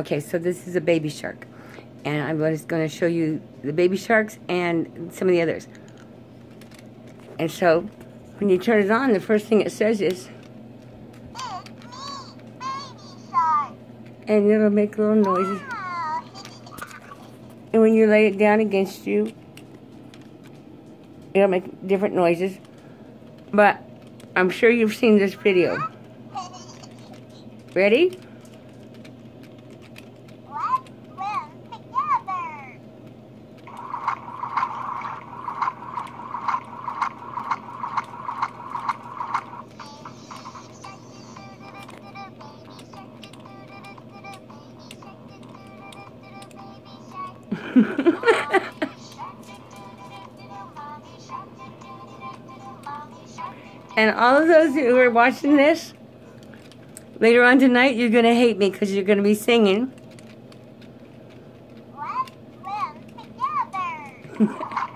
Okay, so this is a baby shark. And I'm just going to show you the baby sharks and some of the others. And so, when you turn it on, the first thing it says is... Me, baby shark. And it'll make little noises. And when you lay it down against you, it'll make different noises. But I'm sure you've seen this video. Ready? and all of those who are watching this, later on tonight, you're going to hate me because you're going to be singing.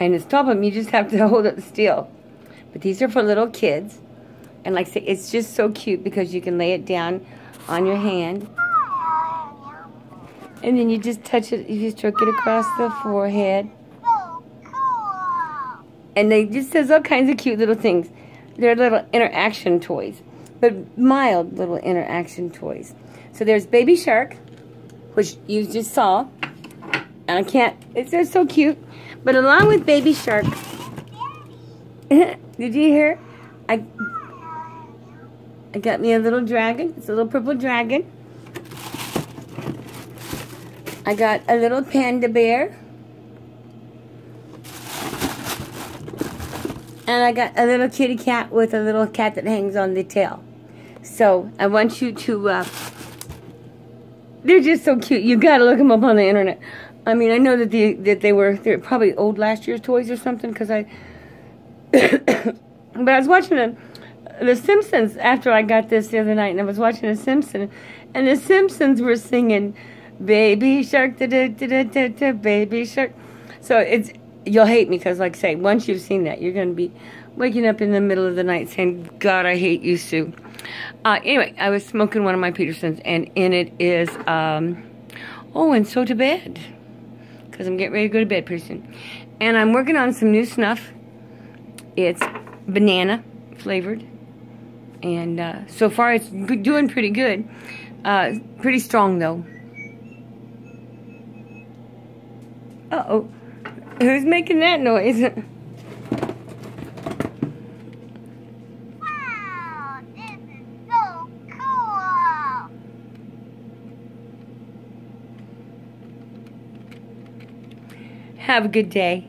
and to stop them, you just have to hold it still. But these are for little kids. And like I say, it's just so cute because you can lay it down on your hand. And then you just touch it, you just stroke it across the forehead. And they just says all kinds of cute little things. They're little interaction toys, but mild little interaction toys. So there's Baby Shark, which you just saw. And I can't, it's just so cute. But along with Baby Shark, did you hear? I, I got me a little dragon. It's a little purple dragon. I got a little panda bear. And I got a little kitty cat with a little cat that hangs on the tail. So I want you to, uh, they're just so cute. You gotta look them up on the internet. I mean, I know that the that they were they're probably old last year's toys or something because I. but I was watching the, the Simpsons after I got this the other night, and I was watching the Simpsons, and the Simpsons were singing, "Baby Shark, da da da da da, Baby Shark." So it's you'll hate me because, like say, once you've seen that, you're gonna be waking up in the middle of the night saying, "God, I hate you, Sue." Uh, anyway, I was smoking one of my Petersons, and in it is, um, oh, and so to bed because I'm getting ready to go to bed pretty soon. And I'm working on some new snuff. It's banana flavored. And uh, so far it's doing pretty good. Uh, pretty strong though. Uh-oh. Who's making that noise? Have a good day.